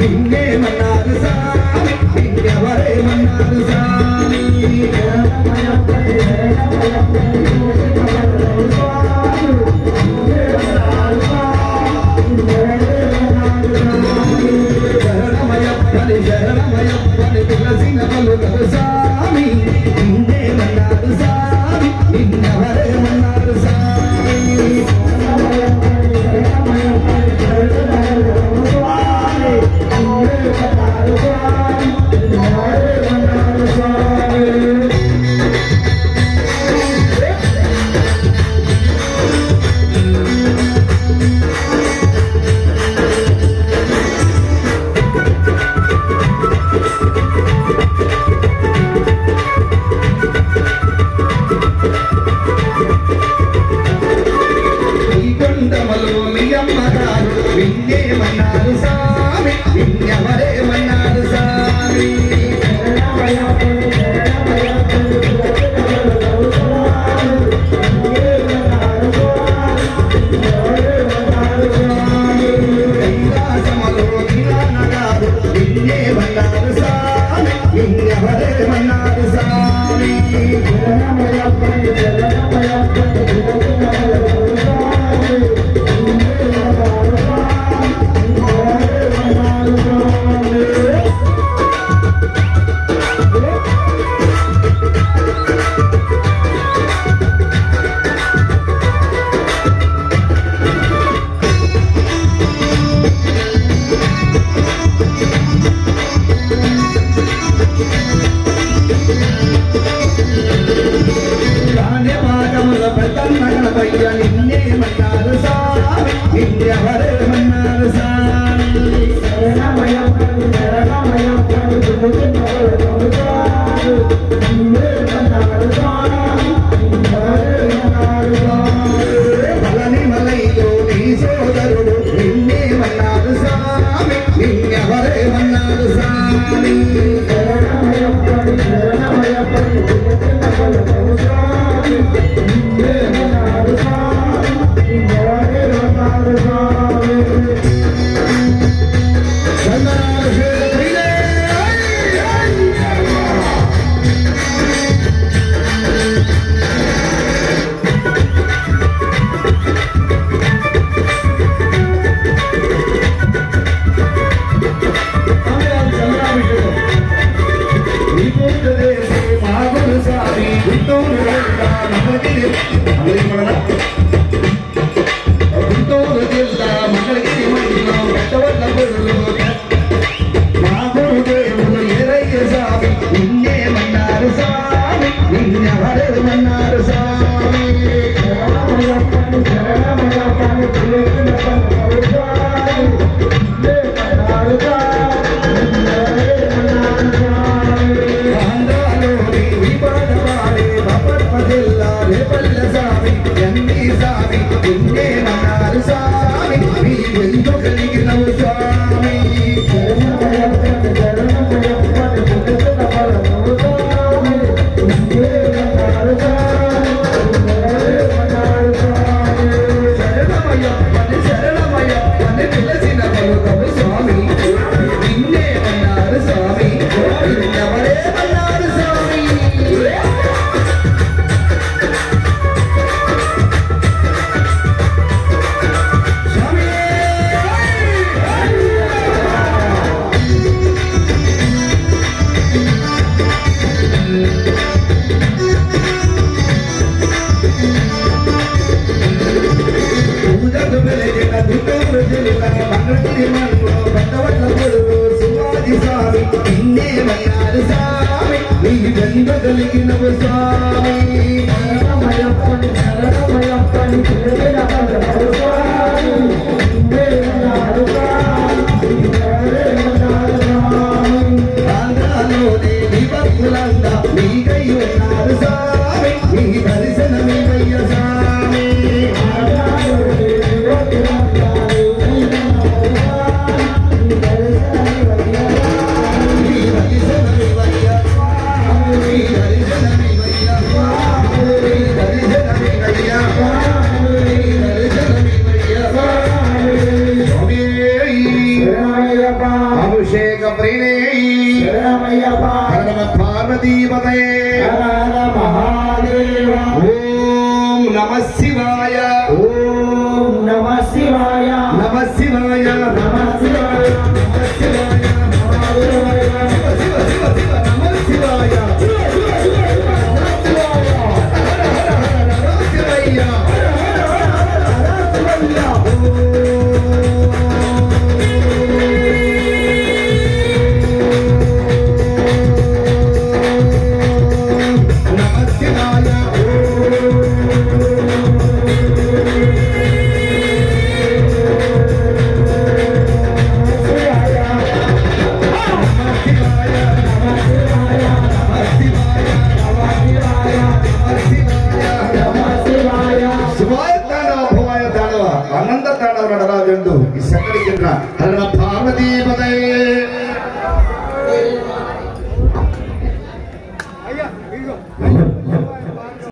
నిన్నేమన్నారు స్వామి నిన్నెవరేమన్నారు? ఈ కొండమలో మీ అమ్మగారు నిన్నేమన్నారు స్వామి నిన్నెవరేమన్నారు స్వామి కైలాసమలో మీ స్వామి ప్రతన్న గణపయ్య నిన్నేమన్నారు స్వామి నిన్నెవరేమన్నారు స్వామి బలని మలైలో నీ సోదరుడు నిన్నేమన్నారు స్వామి I'm gonna get you. I'm gonna get you. It's వెలిగిన దుర్గమ్మ జిల్లా పెద్దవట్ల శివాజీ స్వామి స్వామి నీ కలిగినవు స్వామి. அபிஷேக பிரணே பார்வதி பதே ಅನಂತ ತಾಂಡವರ ನಡಾವೆಂದು ಈ ಸಕ್ಕರೆ ಚಿತ್ರ ಹರಣ ಪಾರ್ವತಿ ಬದೇ